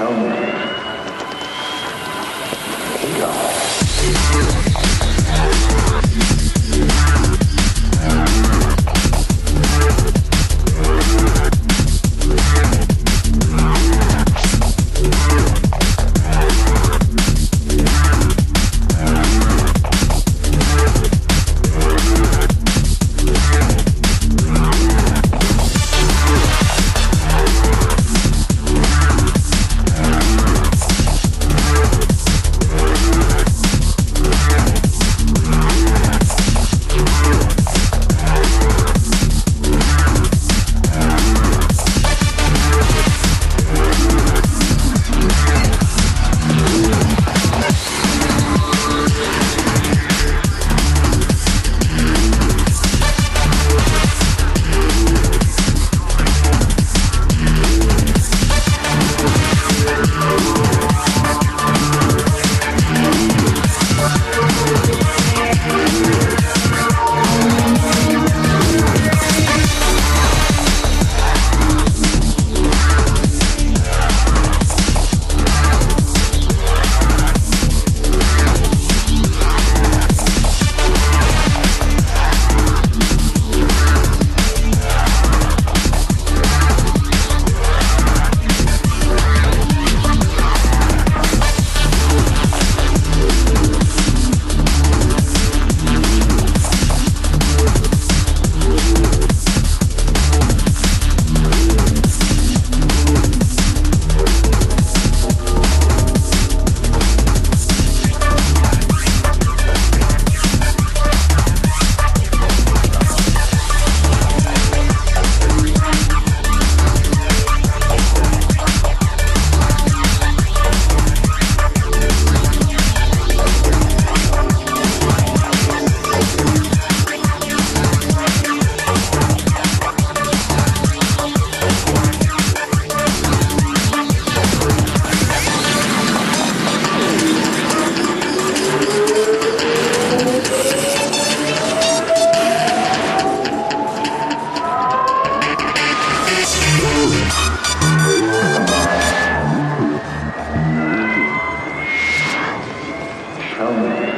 Tell me. Tell me.